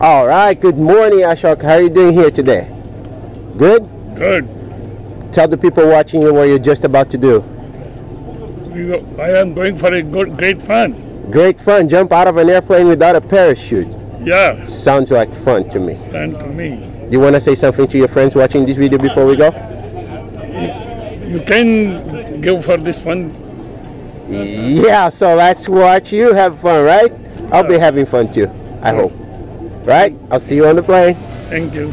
All right, good morning, Ashok. How are you doing here today? Good? Good. Tell the people watching you what you're just about to do. I am going for a good, great fun. Great fun. Jump out of an airplane without a parachute. Yeah, Sounds like fun to me. and to me. Do you want to say something to your friends watching this video before we go? You can go for this fun. Yeah, so let's watch you have fun, right? I'll be having fun too, I hope. Right? I'll see you on the plane. Thank you.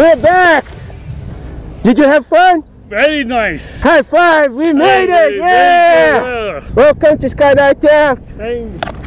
We're back! Did you have fun? Very nice. High five! We made it! Yeah! Welcome to Skydive Taft. Thanks.